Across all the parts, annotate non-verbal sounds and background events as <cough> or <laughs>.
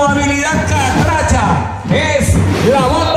su habilidad catracha es la voz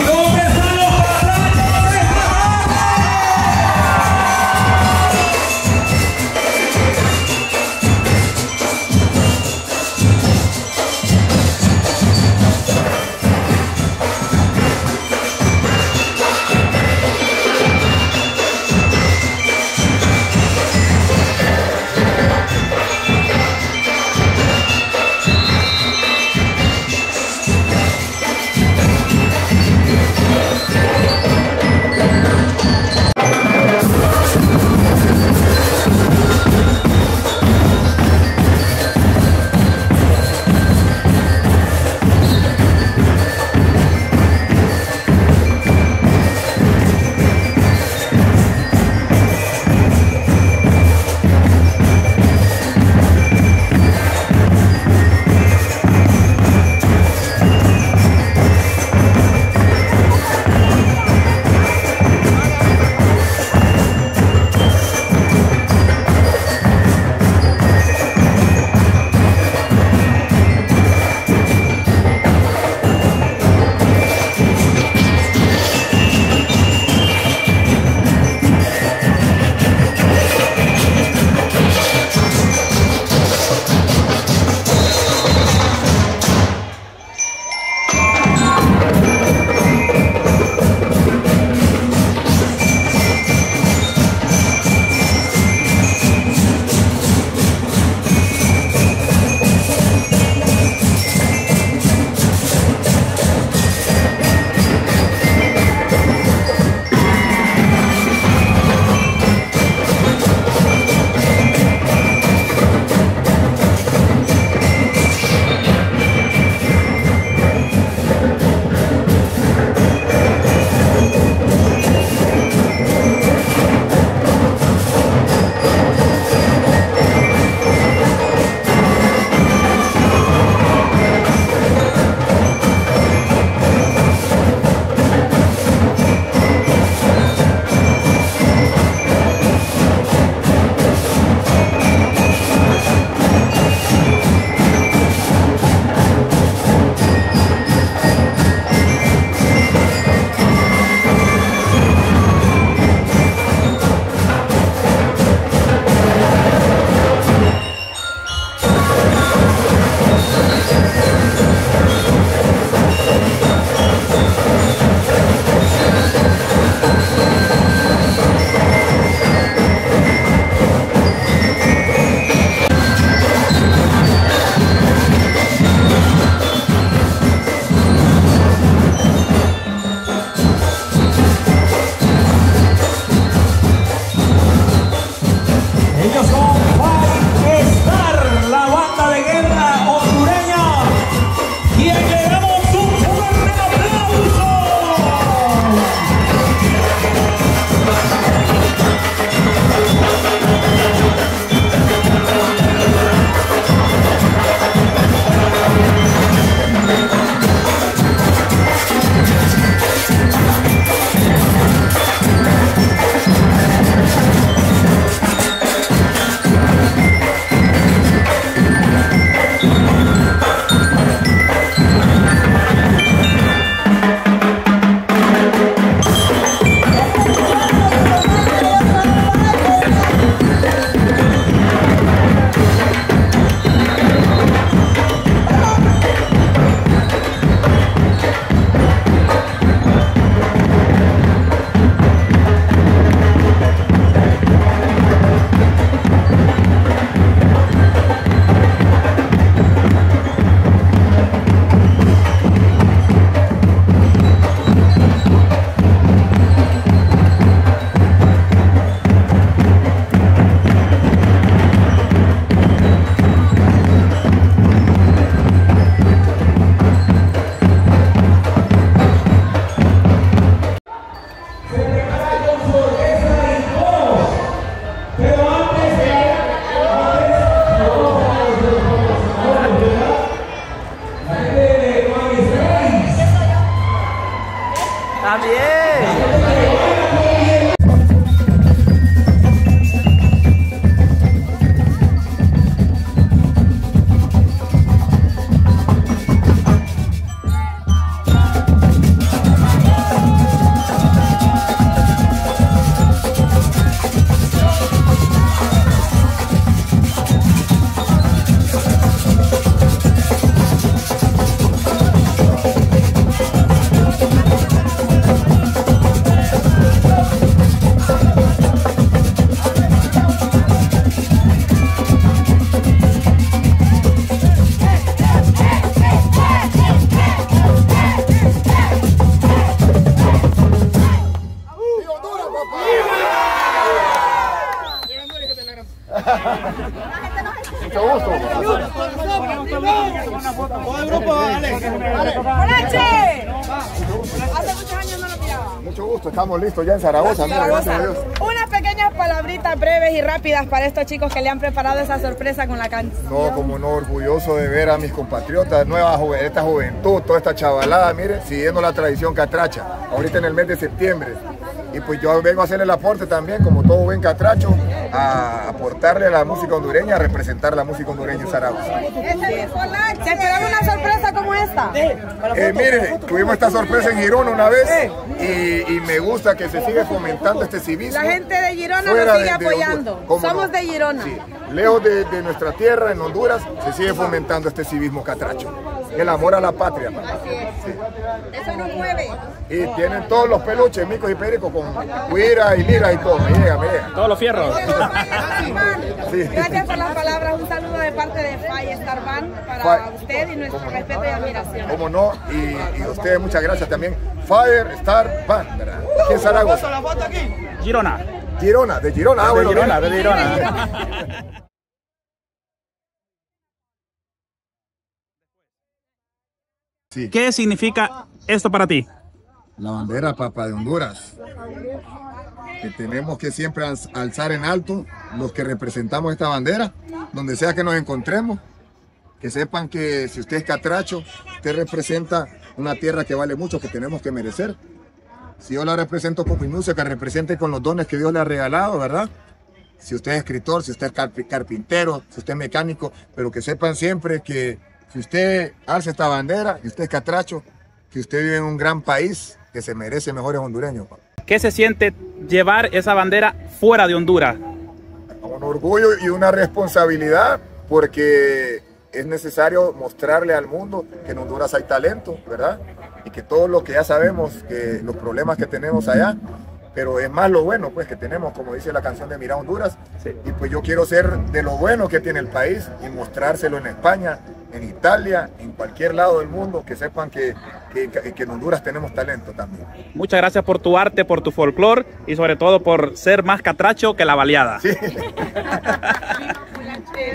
Tirou! Estamos listos ya en Zaragoza. mira, gracias a Dios. Unas pequeñas palabritas breves y rápidas para estos chicos que le han preparado esa sorpresa con la canción. No, como no, orgulloso de ver a mis compatriotas, nueva juventud, esta juventud, toda esta chavalada, mire, siguiendo la tradición catracha, ahorita en el mes de septiembre. Y pues yo vengo a hacerle el aporte también, como todo buen catracho, a aportarle a la música hondureña, a representar la música hondureña en Zaragoza. ¿Se esperaba una sorpresa como esta? Eh, mire, tuvimos esta sorpresa en Girona una vez y, y me gusta que se siga fomentando este civismo. La gente de Girona nos sigue de- de apoyando. Honduras. ¿Cómo Somos no? de Girona. Sí, lejos de, de nuestra tierra, en Honduras, se sigue fomentando este civismo catracho. El amor a la patria. papá. Eso no mueve. Y tienen todos los peluches, micos y pericos, con cuira y lira y todo. Me llega, me llega. Todos los fierros. <laughs> Sí. Gracias por las palabras. Un saludo de parte de Fay Star Band para usted y nuestro respeto y admiración. Cómo no, y, y a ustedes muchas gracias también. Fire Star Band, ¿verdad? Aquí en Zaragoza. Girona. Girona, de Girona. Ah, De bueno, Girona, mira. de Girona. <laughs> ¿Qué significa esto para ti? La bandera, papá, de Honduras. Que tenemos que siempre alz- alzar en alto los que representamos esta bandera, donde sea que nos encontremos. Que sepan que si usted es catracho, usted representa una tierra que vale mucho, que tenemos que merecer. Si yo la represento con mi música, represente con los dones que Dios le ha regalado, ¿verdad? Si usted es escritor, si usted es carpi- carpintero, si usted es mecánico, pero que sepan siempre que si usted alza esta bandera y usted es catracho, que usted vive en un gran país que se merece mejores hondureños. ¿Qué se siente llevar esa bandera fuera de Honduras? Un orgullo y una responsabilidad porque es necesario mostrarle al mundo que en Honduras hay talento, ¿verdad? Y que todo lo que ya sabemos, que los problemas que tenemos allá, pero es más lo bueno pues que tenemos, como dice la canción de Mira Honduras, Sí. y pues yo quiero ser de lo bueno que tiene el país y mostrárselo en España, en Italia, en cualquier lado del mundo, que sepan que, que, que en Honduras tenemos talento también. Muchas gracias por tu arte, por tu folclore y sobre todo por ser más catracho que la baleada. Sí. <laughs>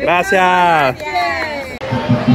Gracias. Gracias.